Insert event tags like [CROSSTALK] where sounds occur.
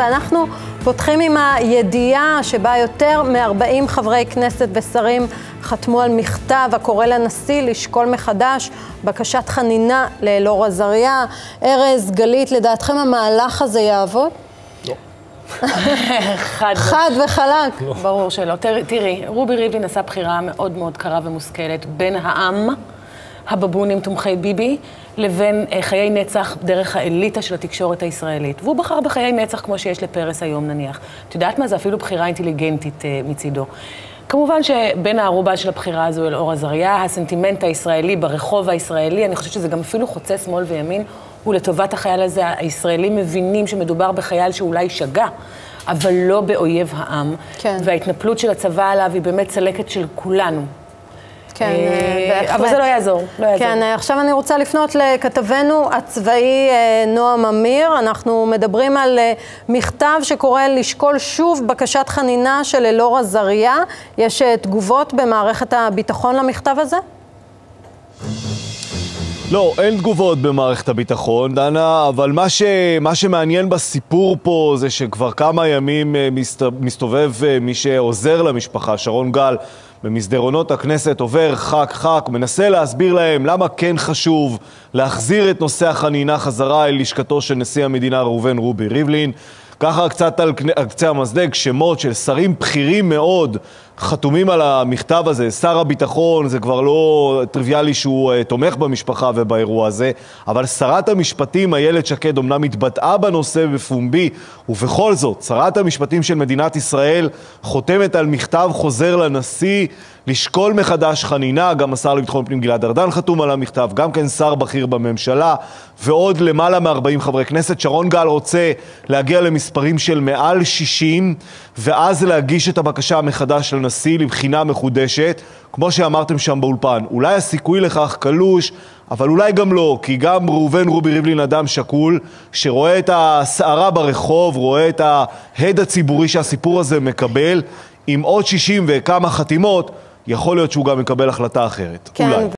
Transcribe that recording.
ואנחנו פותחים עם הידיעה שבה יותר מ-40 חברי כנסת ושרים חתמו על מכתב הקורא לנשיא לשקול מחדש בקשת חנינה לאלאור עזריה. ארז, גלית, לדעתכם המהלך הזה יעבוד? לא. חד, [LAUGHS] חד וחלק. לא. ברור שלא. תראי, רובי ריבלין עשה בחירה מאוד מאוד קרה ומושכלת בין העם, הבבונים תומכי ביבי, לבין אה, חיי נצח דרך האליטה של התקשורת הישראלית. והוא בחר בחיי נצח כמו שיש לפרס היום נניח. את יודעת מה? זה אפילו בחירה אינטליגנטית אה, מצידו. כמובן שבין הערובה של הבחירה הזו אל אור עזריה, הסנטימנט הישראלי ברחוב הישראלי, אני חושבת שזה גם אפילו חוצה שמאל וימין, הוא לטובת החייל הזה. הישראלים מבינים שמדובר בחייל שאולי שגה, אבל לא באויב העם. כן. וההתנפלות של הצבא עליו היא באמת צלקת של כולנו. כן, אה, בהחלט. אבל זה לא יעזור, לא יעזור. כן, עכשיו אני רוצה לפנות לכתבנו הצבאי אה, נועם אמיר. אנחנו מדברים על אה, מכתב שקורא לשקול שוב בקשת חנינה של אלאור עזריה. יש תגובות במערכת הביטחון למכתב הזה? לא, אין תגובות במערכת הביטחון, דנה, אבל מה, ש... מה שמעניין בסיפור פה זה שכבר כמה ימים מסת... מסתובב מי שעוזר למשפחה, שרון גל, במסדרונות הכנסת, עובר ח"כ-ח"כ, מנסה להסביר להם למה כן חשוב להחזיר את נושא החנינה חזרה אל לשכתו של נשיא המדינה ראובן רובי ריבלין. ככה קצת על קצה המזלג, שמות של שרים בכירים מאוד חתומים על המכתב הזה. שר הביטחון, זה כבר לא טריוויאלי שהוא uh, תומך במשפחה ובאירוע הזה, אבל שרת המשפטים איילת שקד אומנם התבטאה בנושא בפומבי, ובכל זאת, שרת המשפטים של מדינת ישראל חותמת על מכתב חוזר לנשיא לשקול מחדש חנינה, גם השר לביטחון פנים גלעד ארדן חתום על המכתב, גם כן שר בכיר בממשלה, ועוד למעלה מ-40 חברי כנסת. שרון גל רוצה להגיע למספרים של מעל 60, ואז להגיש את הבקשה מחדש לנשיא לבחינה מחודשת. כמו שאמרתם שם באולפן, אולי הסיכוי לכך קלוש, אבל אולי גם לא, כי גם ראובן רובי ריבלין אדם שקול, שרואה את הסערה ברחוב, רואה את ההד הציבורי שהסיפור הזה מקבל, עם עוד 60 וכמה חתימות, יכול להיות שהוא גם יקבל החלטה אחרת. כן. אולי.